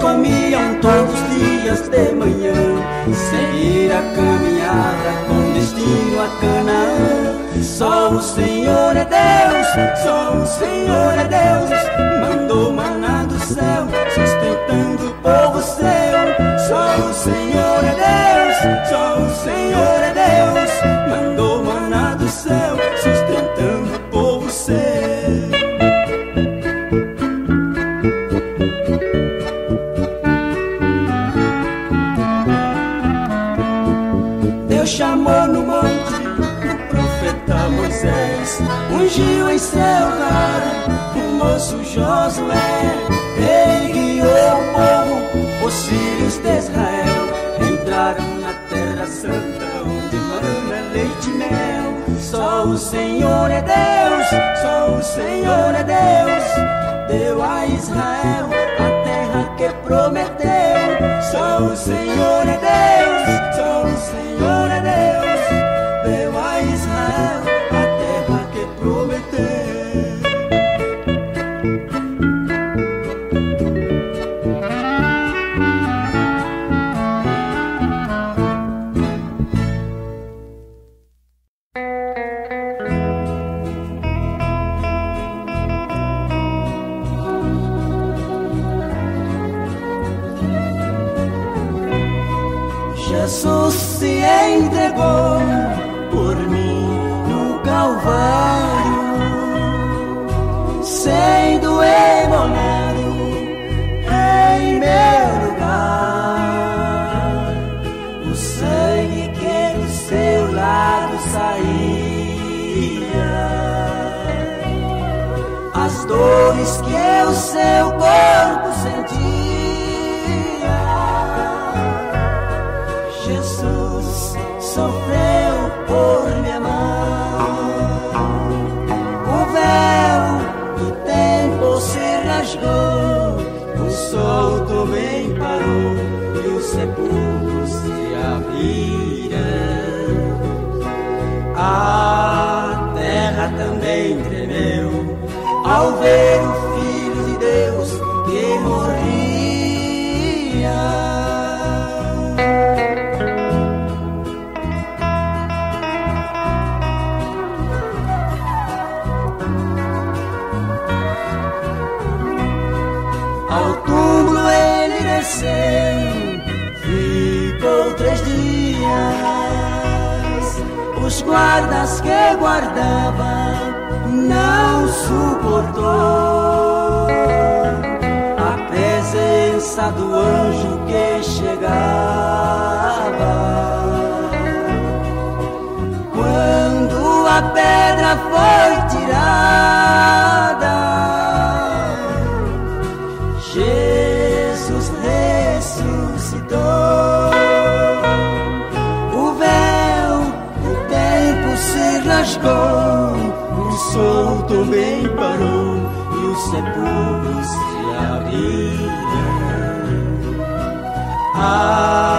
Comiam todos os dias de manhã, seguir a caminhada com destino a Canaã. Só o Senhor é Deus, só o Senhor é Deus, mandou maná do céu, sustentando o povo seu. Só o Senhor é Deus, só o Senhor é Deus mandou maná do céu, ungiu em seu lugar o moço Josué. Ele guiou o povo, os filhos de Israel entraram na terra santa leite e mel. Só o Senhor é Deus, só o Senhor é Deus. Deu a Israel a terra que prometeu. Só o Senhor é Deus, Jesus se entregou por mim no Calvário, sendo imolado em meu lugar. O sangue que do seu lado saía, as dores que o seu corpo ao ver o Filho de Deus que morria. Ao túmulo ele desceu, ficou três dias. Os guardas que guardavam não suportou a presença do anjo que chegava. Quando a pedra foi tirada, também parou e os sepulcros se abriram. Ah,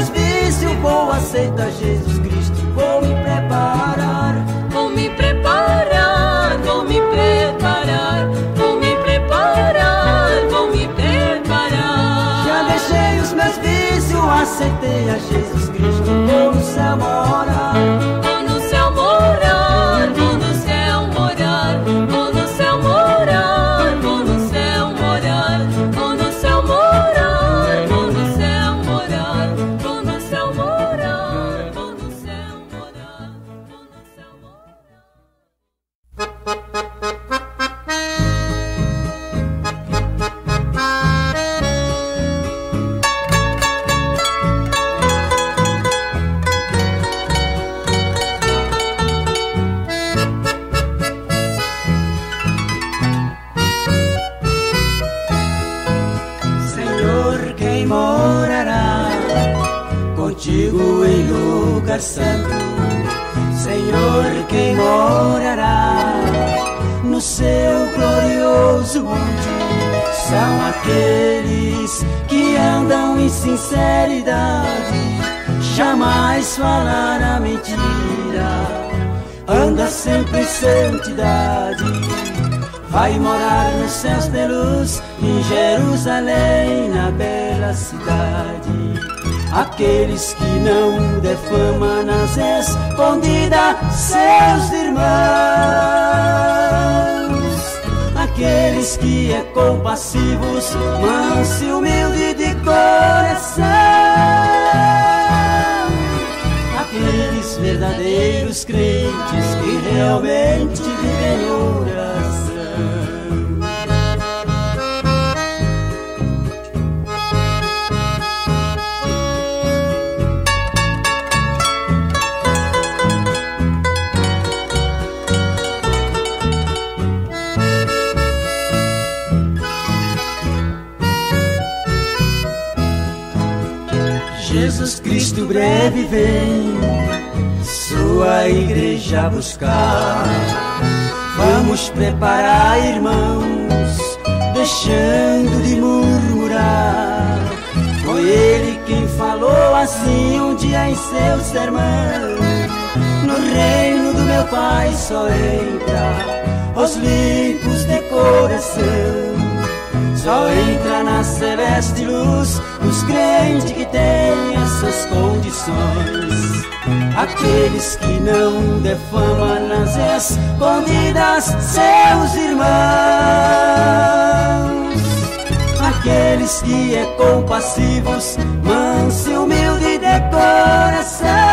meus vícios, vou aceitar Jesus Aqueles que não defamam nas escondidas seus irmãos. Aqueles que é compassivos, manso e humilde de coração aqueles verdadeiros crentes que realmente vivem oração. Cristo breve vem, sua igreja buscar. Vamos preparar, irmãos, deixando de murmurar. Foi ele quem falou assim um dia em seu sermão. No reino do meu Pai só entra os limpos de coração. Só entra na celeste luz os crentes que têm essas condições. Aqueles que não defamam nas escondidas seus irmãos. Aqueles que é compassivos, manso e humilde de coração.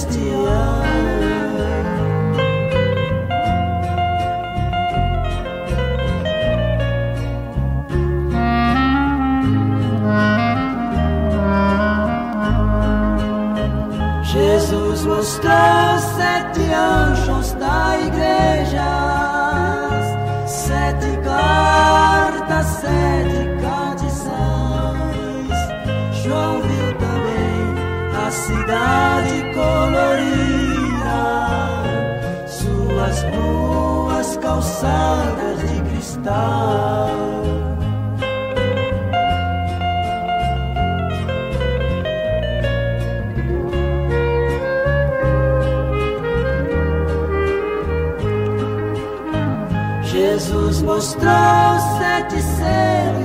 celestial. calçadas de cristal. Jesus mostrou sete selos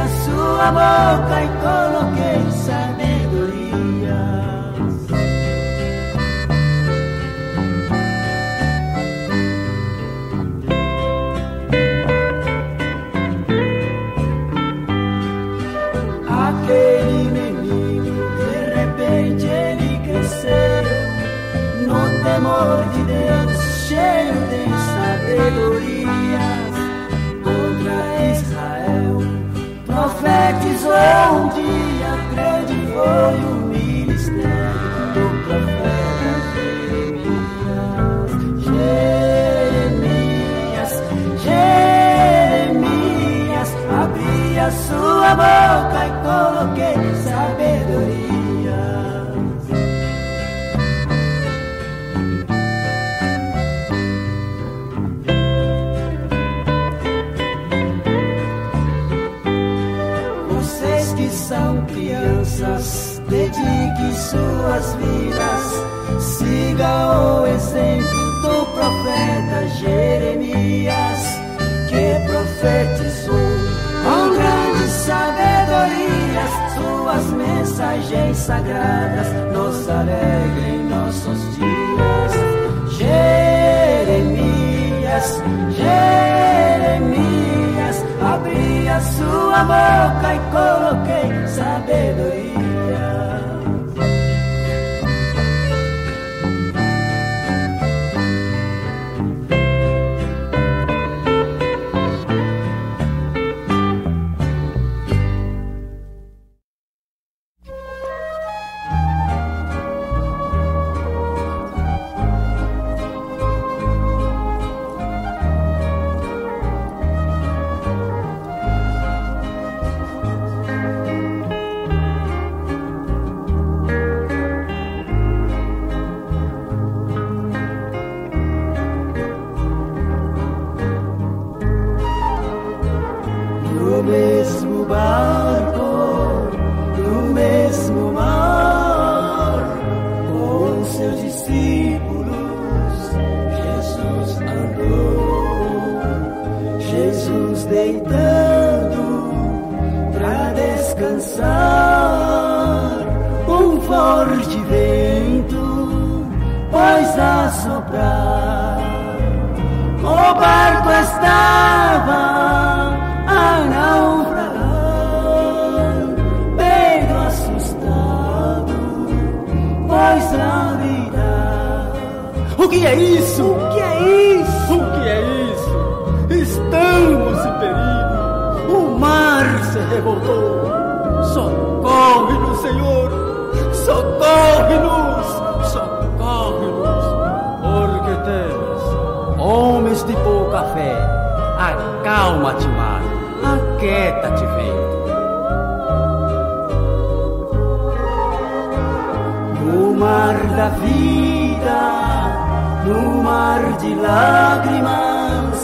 a sua boca e coloquei sabendo. missão dia grande foi o ministério do profeta Jeremias. Jeremias, Jeremias, abri a sua boca e coloquei. sagradas nos alegrem nossos dias. Jeremias, Jeremias, abri a sua boca e cor. é isso? O que é isso? O que é isso? Estamos em perigo. O mar se revoltou. Socorre-nos, Senhor. Socorre-nos. Socorre-nos. Porque temos homens de pouca fé. Acalma-te, mar. Aquieta-te, vento. O mar da vida no mar de lágrimas,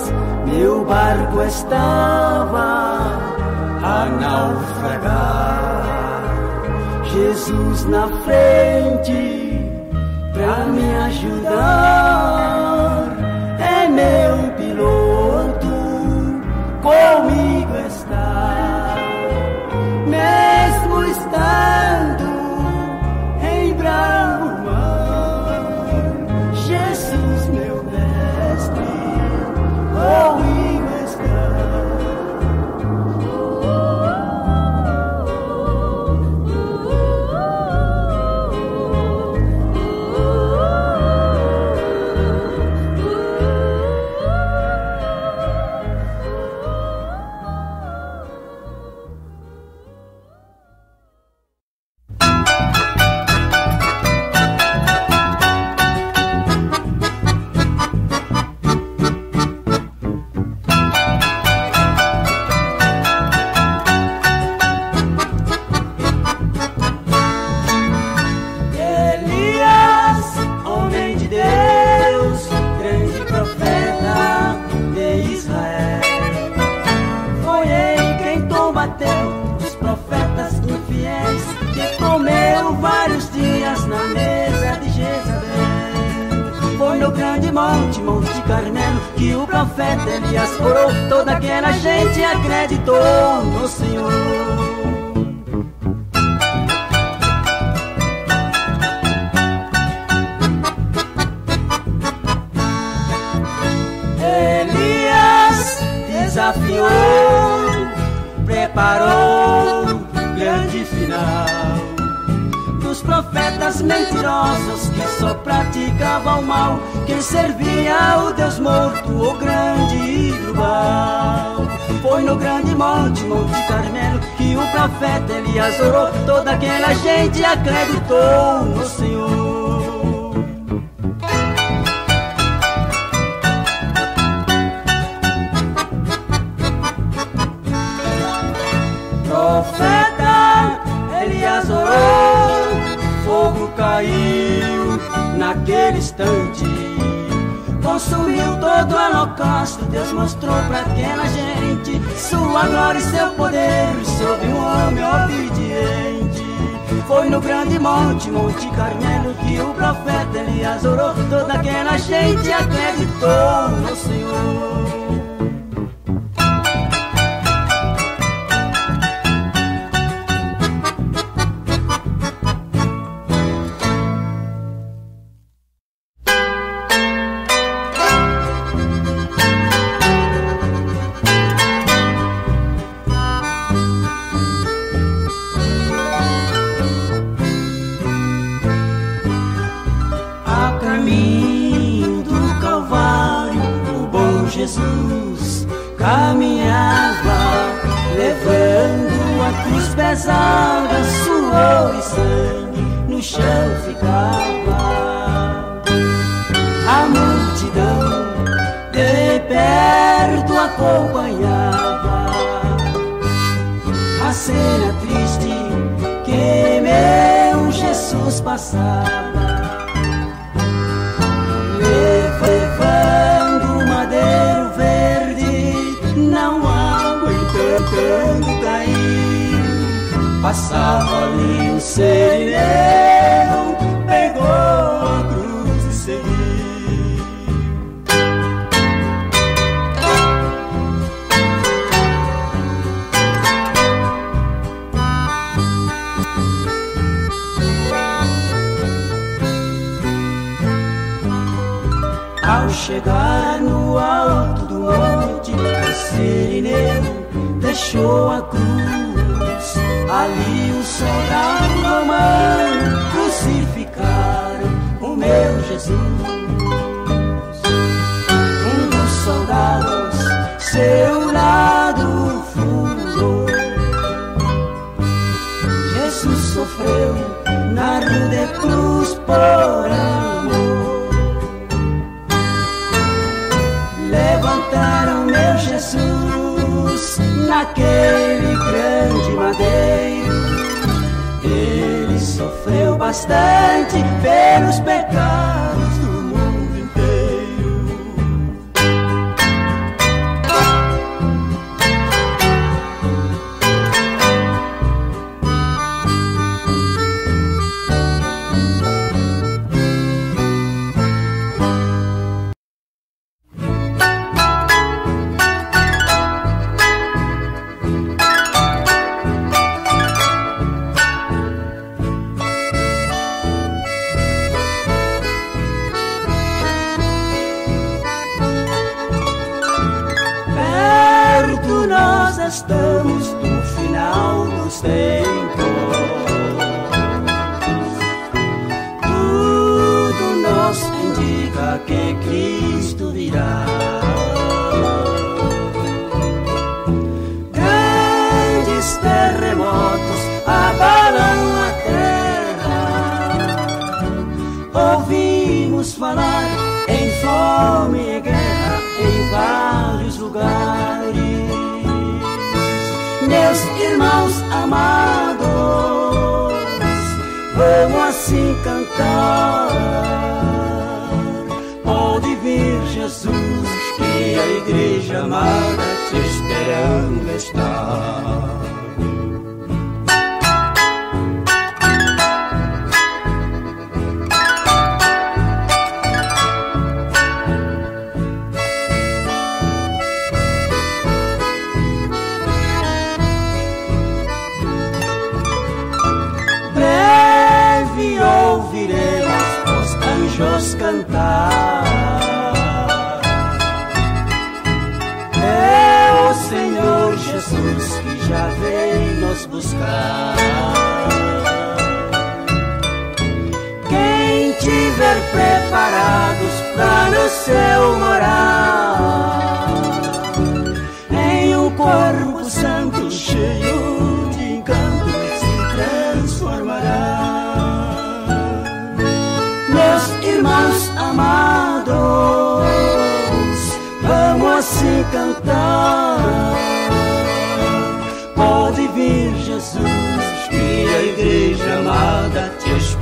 meu barco estava a naufragar. Jesus na frente pra me ajudar, que o profeta Elias orou. Toda aquela gente acreditou no Senhor. Elias desafiou, preparou profetas mentirosos que só praticavam mal, quem servia o Deus morto, o grande Idrubal. Foi no grande monte, Monte Carmelo, que o profeta Elias orou, toda aquela gente acreditou no Senhor. Profeta caiu naquele instante. Consumiu todo o holocausto, Deus mostrou para aquela gente sua glória e seu poder sobre um homem obediente. Foi no grande monte, Monte Carmelo, que o profeta Elias orou, toda aquela gente acreditou no Senhor. Passava ali um sereno, pegou a cruz e seguiu. Ao chegar no alto do monte, o sirineu deixou a cruz. Ali o soldado romano crucificaram o meu Jesus. Um dos soldados, seu lado furou. Jesus sofreu na rude cruz por amor naquele grande madeiro. Ele sofreu bastante pelos pecados maar het is de Engelstaat.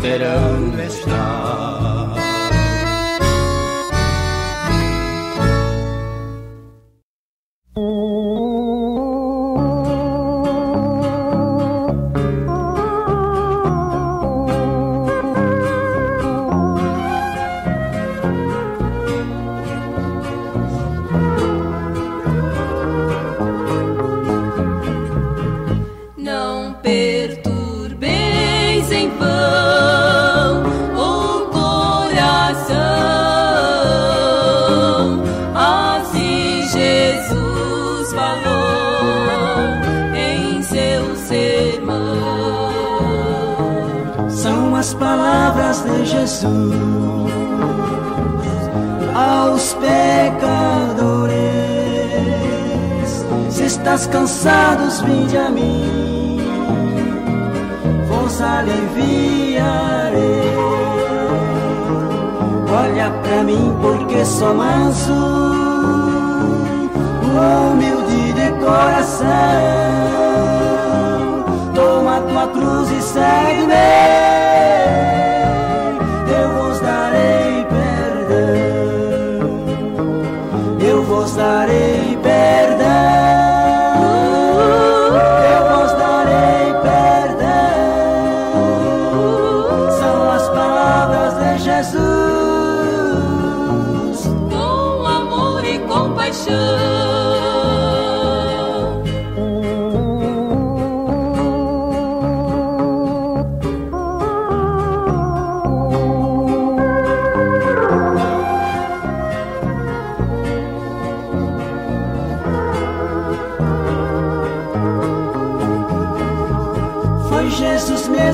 better variarei. Olha pra mim porque sou mais um humilde de coração. Toma tua cruz e segue-me.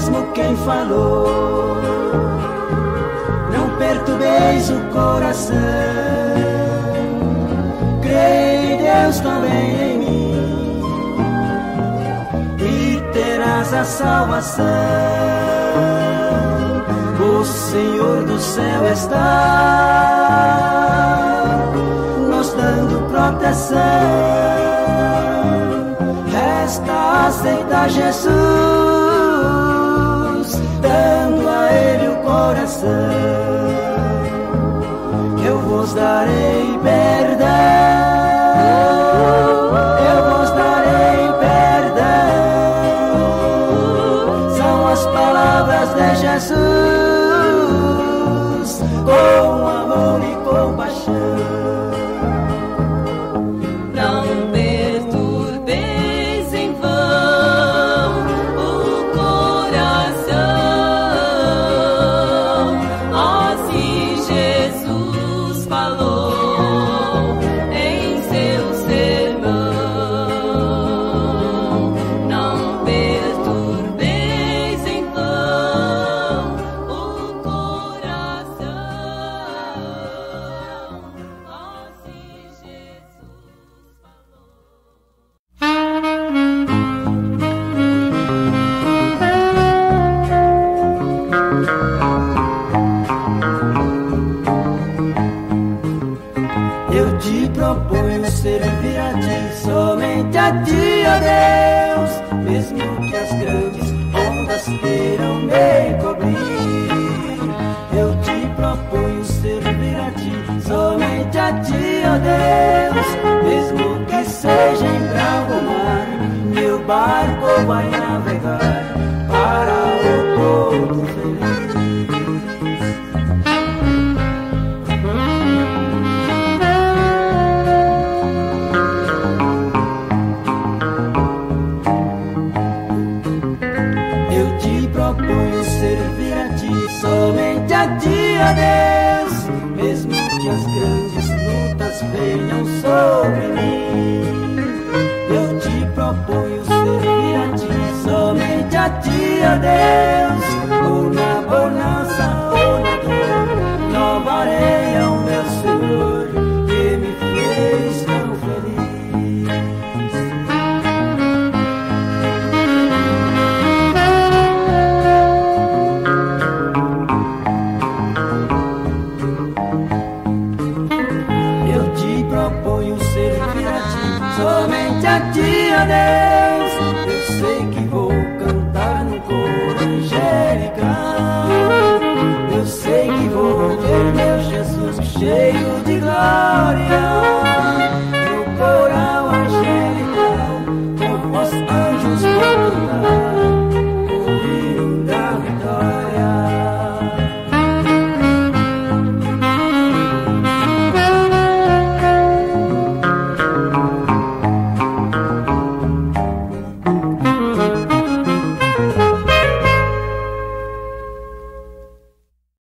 mesmo quem falou. Não perturbeis o coração. Creio em Deus também em mim e terás a salvação. O Senhor do céu está nos dando proteção. Resta aceitar Jesus dando a ele o coração, eu vos darei perdão. Eu vos darei perdão. São as palavras de Jesus.